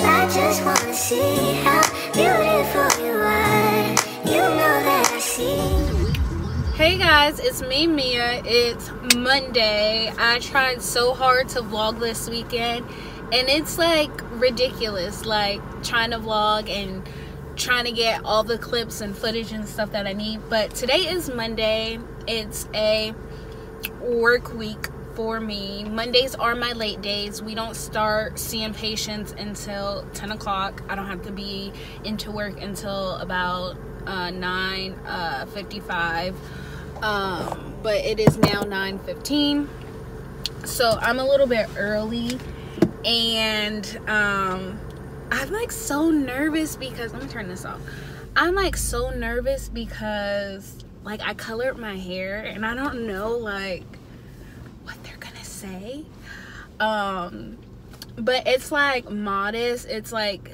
I just wanna see. How beautiful you are. Hey guys, it's me Mia. It's Monday. I tried so hard to vlog this weekend and it's like ridiculous like trying to vlog and trying to get all the clips and footage and stuff that I need. But today is Monday. It's a work week for me. Mondays are my late days. We don't start seeing patients until 10 o'clock. I don't have to be into work until about uh, 9 uh, 55. Um, but it is now 9 15. So I'm a little bit early and um I'm like so nervous because let me turn this off. I'm like so nervous because like I colored my hair and I don't know like what they're gonna say. Um but it's like modest. It's like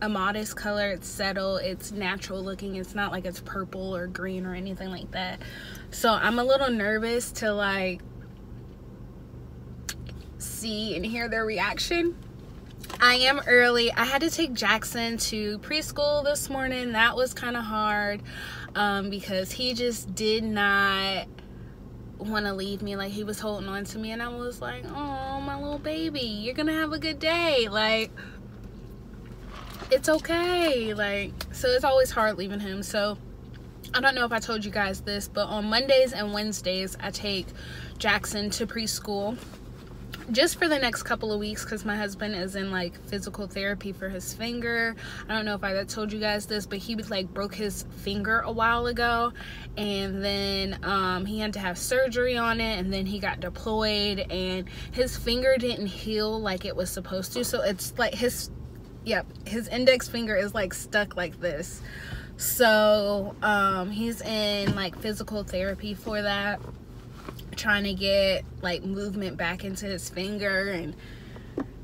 a modest color. It's subtle. It's natural looking. It's not like it's purple or green or anything like that. So I'm a little nervous to like see and hear their reaction I am early. I had to take Jackson to preschool this morning. That was kind of hard um, because he just did not want to leave me. Like he was holding on to me and I was like, oh, my little baby, you're going to have a good day. Like, it's okay. Like, so it's always hard leaving him. So I don't know if I told you guys this, but on Mondays and Wednesdays, I take Jackson to preschool just for the next couple of weeks because my husband is in like physical therapy for his finger. I don't know if i told you guys this but he was like broke his finger a while ago and then um, he had to have surgery on it and then he got deployed and his finger didn't heal like it was supposed to. So it's like his yep his index finger is like stuck like this. So um, he's in like physical therapy for that trying to get like movement back into his finger and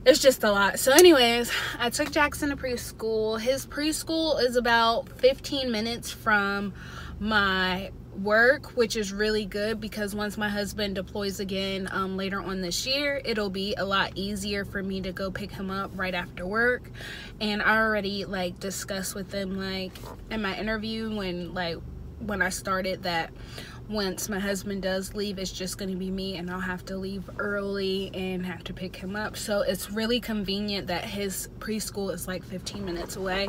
it's just a lot. So anyways, I took Jackson to preschool. His preschool is about 15 minutes from my work which is really good because once my husband deploys again um, later on this year it'll be a lot easier for me to go pick him up right after work and i already like discussed with them like in my interview when like when i started that once my husband does leave it's just going to be me and I'll have to leave early and have to pick him up. So it's really convenient that his preschool is like 15 minutes away.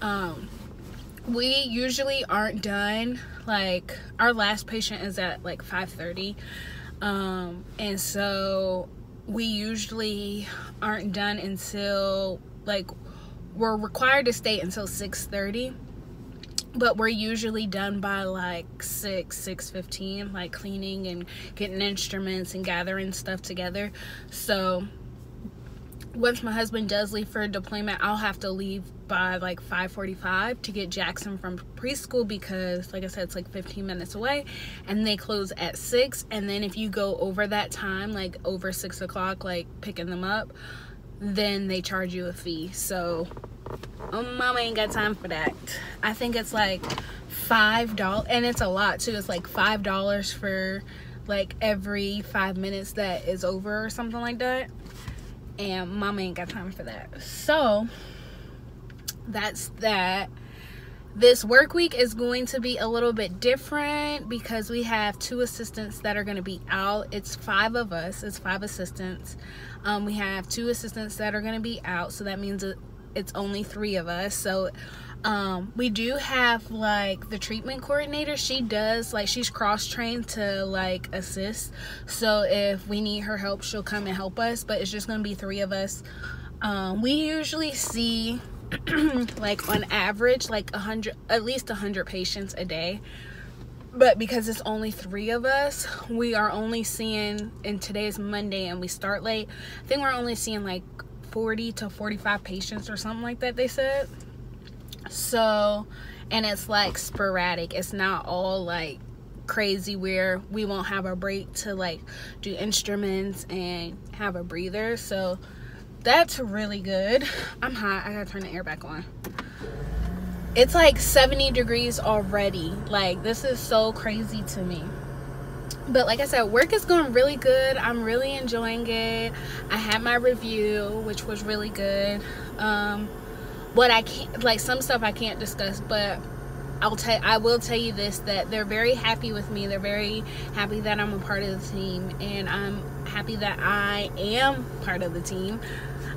Um, we usually aren't done like our last patient is at like 5:30 um, and so we usually aren't done until like we're required to stay until 6:30 but we're usually done by like 6 6 15 like cleaning and getting instruments and gathering stuff together. So once my husband does leave for a deployment i'll have to leave by like 5:45 to get jackson from preschool because like i said it's like 15 minutes away and they close at 6 and then if you go over that time like over 6 o'clock like picking them up then they charge you a fee. So Oh, mama ain't got time for that. I think it's like five dollars, and it's a lot too. It's like five dollars for like every five minutes that is over or something like that. And mama ain't got time for that. So that's that. This work week is going to be a little bit different because we have two assistants that are going to be out. It's five of us. It's five assistants. Um, we have two assistants that are going to be out, so that means it's only three of us so um, we do have like the treatment coordinator. She does like she's cross trained to like assist. So if we need her help she'll come and help us but it's just gonna be three of us. Um, we usually see like on average like a hundred at least a hundred patients a day. But because it's only three of us we are only seeing and today is monday and we start late i think we're only seeing like 40 to 45 patients or something like that they said. So and it's like sporadic. It's not all like crazy where we won't have a break to like do instruments and have a breather. So that's really good. I'm hot. I gotta turn the air back on. It's like 70 degrees already. Like this is so crazy to me but like I said, work is going really good. I'm really enjoying it. I had my review, which was really good. Um, what I can't like some stuff I can't discuss, but I'll tell I will tell you this that they're very happy with me. They're very happy that I'm a part of the team, and I'm happy that I am part of the team.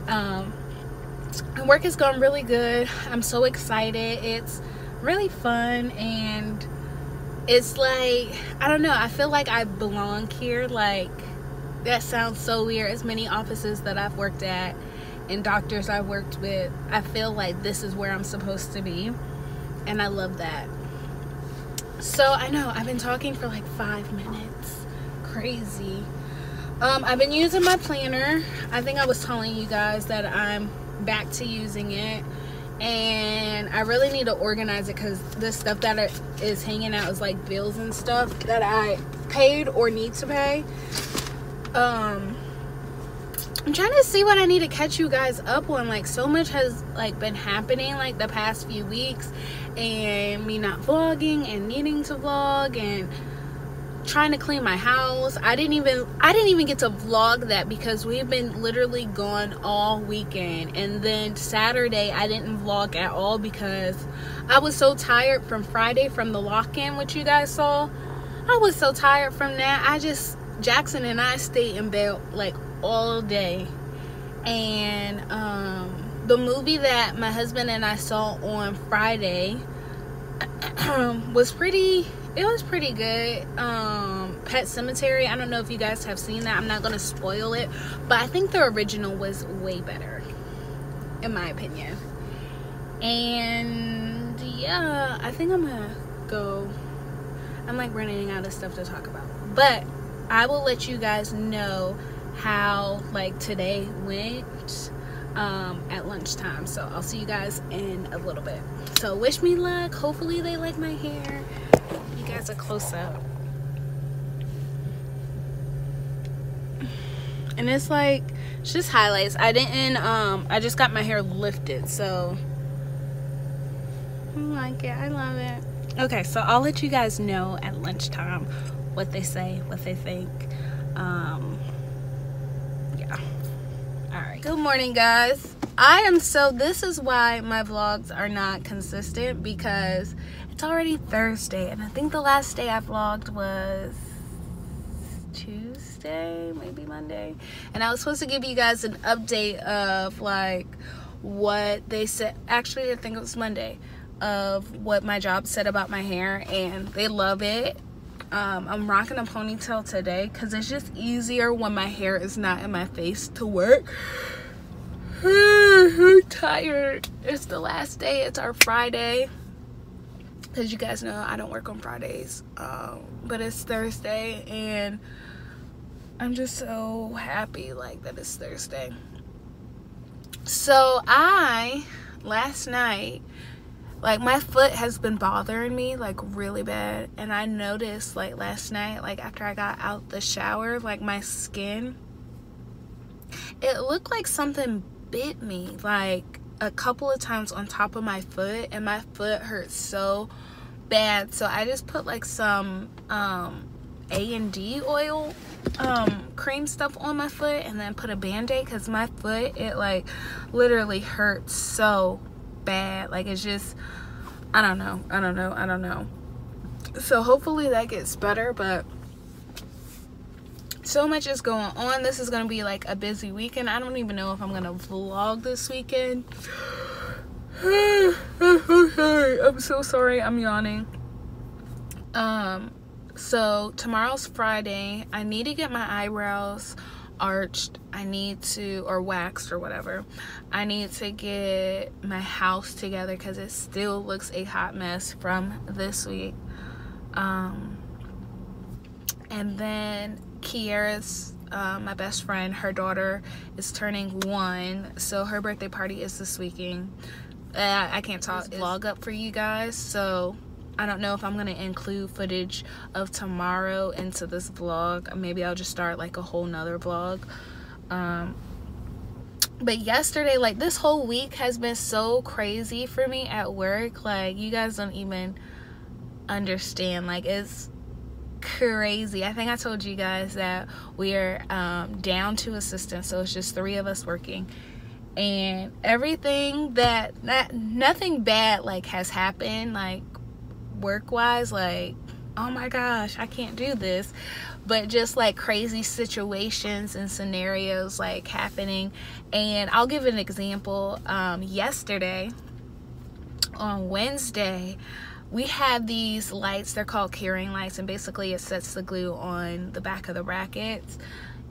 Um, work is going really good. I'm so excited. It's really fun and it's like I don't know. I feel like I belong here. Like that sounds so weird. As many offices that I've worked at and doctors I've worked with, I feel like this is where I'm supposed to be, and I love that. So I know I've been talking for like five minutes. Crazy. Um, I've been using my planner. I think I was telling you guys that I'm back to using it and I really need to organize it because the stuff that is hanging out is like bills and stuff that I paid or need to pay. Um, I'm trying to see what I need to catch you guys up on. Like so much has like been happening like the past few weeks, and me not vlogging and needing to vlog and trying to clean my house. I didn't even I didn't even get to vlog that because we've been literally gone all weekend. And then Saturday I didn't vlog at all because I was so tired from Friday from the lock-in which you guys saw. I was so tired from that. I just Jackson and I stayed in bed like all day. And um the movie that my husband and I saw on Friday was pretty it was pretty good. Um Pet Sematary i don't know if you guys have seen that. I'm not gonna spoil it but i think the original was way better in my opinion. And yeah i think i'm gonna go. I'm like running out of stuff to talk about. But i will let you guys know how like today went um, at lunchtime so i'll see you guys in a little bit so wish me luck hopefully they like my hair You guys a close up. And it's like, it's just highlights. I didn't, um, I just got my hair lifted, so. I like it. I love it. Okay, so I'll let you guys know at lunchtime what they say, what they think. Um. Good morning, guys. I am so, this is why my vlogs are not consistent because it's already Thursday, and I think the last day I vlogged was Tuesday, maybe Monday. And I was supposed to give you guys an update of like what they said. Actually, I think it was Monday of what my job said about my hair, and they love it. Um, I'm rocking a ponytail today because it's just easier when my hair is not in my face to work. I'm tired. It's the last day. It's our Friday because you guys know I don't work on Fridays. Um, but it's Thursday and I'm just so happy like that it's Thursday. So I last night like my foot has been bothering me like really bad. And I noticed like last night like after I got out the shower like my skin it looked like something bit me like a couple of times on top of my foot. And my foot hurt so bad. So I just put like some um, A&D oil um, cream stuff on my foot and then put a band-aid because my foot it like literally hurts so bad. Like it's just I don't know. I don't know. I don't know. So hopefully that gets better but so much is going on. This is gonna be like a busy weekend. I don't even know if I'm gonna vlog this weekend. I'm so sorry. I'm yawning. Um, so tomorrow's Friday. I need to get my eyebrows arched. I need to, or waxed or whatever. I need to get my house together because it still looks a hot mess from this week. Um, and then Kiera's uh, my best friend, her daughter is turning one, so her birthday party is this weekend uh, I can't talk vlog up for you guys so I don't know if I'm gonna include footage of tomorrow into this vlog. Maybe I'll just start like a whole nother vlog. Um, but yesterday like this whole week has been so crazy for me at work. Like you guys don't even understand. Like it's crazy. I think I told you guys that we are um, down to assistants, so it's just three of us working. And everything that, not, nothing bad like has happened, like work wise, like, oh my gosh, I can't do this. But just like crazy situations and scenarios like happening. And I'll give an example. Um, yesterday, on Wednesday, we have these lights they're called curing lights and basically it sets the glue on the back of the brackets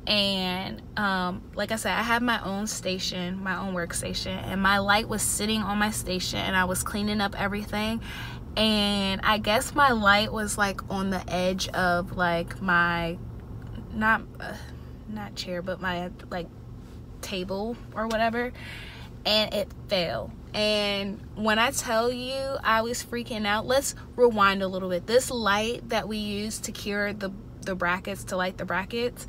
and um, like I said I have my own station my own workstation and my light was sitting on my station and I was cleaning up everything and I guess my light was like on the edge of like my not uh, not chair but my like table or whatever and it fell and when I tell you I was freaking out, let's rewind a little bit. This light that we use to cure the, the brackets, to light the brackets,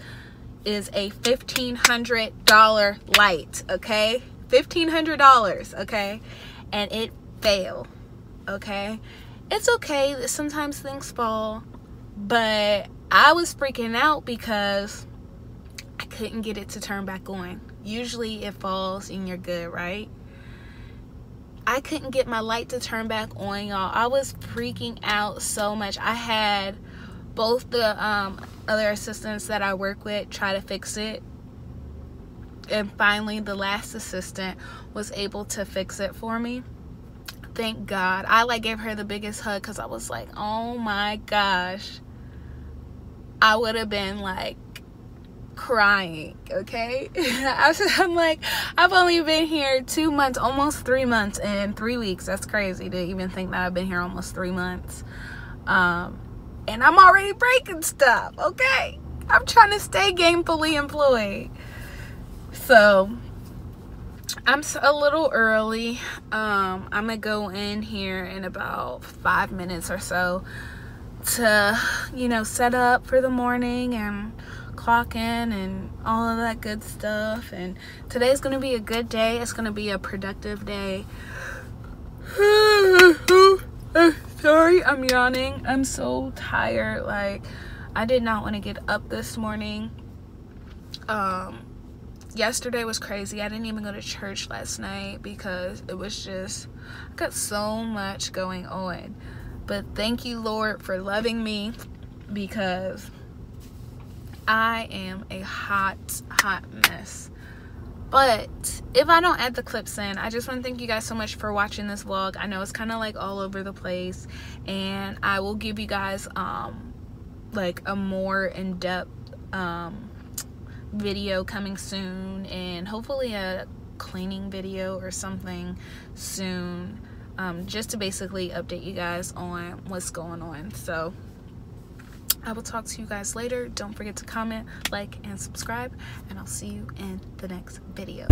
is a $1,500 light, okay? $1,500, okay? And it fell, okay? It's okay that sometimes things fall, but I was freaking out because I couldn't get it to turn back on. Usually it falls and you're good, right? I couldn't get my light to turn back on, y'all. I was freaking out so much. I had both the um, other assistants that I work with try to fix it. And finally, the last assistant was able to fix it for me. Thank God. I like gave her the biggest hug because I was like, oh my gosh. I would have been like crying, okay? I'm like, I've only been here two months, almost three months, and three weeks. That's crazy to even think that I've been here almost three months. Um, and I'm already breaking stuff, okay? I'm trying to stay gainfully employed. So, I'm a little early. Um, I'm gonna go in here in about five minutes or so to, you know, set up for the morning and clock in and all of that good stuff. And today's to be a good day. It's to be a productive day. Sorry, I'm yawning. I'm so tired. Like, I did not want to get up this morning. Um, yesterday was crazy. I didn't even go to church last night because it was just, I got so much going on. But thank you, Lord, for loving me because I am a hot, hot mess. But if I don't add the clips in, I just want to thank you guys so much for watching this vlog. I know it's kind of like all over the place. And I will give you guys um, like a more in-depth um, video coming soon. And hopefully a cleaning video or something soon. Um, just to basically update you guys on what's going on. So I will talk to you guys later. Don't forget to comment, like, and subscribe. And I'll see you in the next video.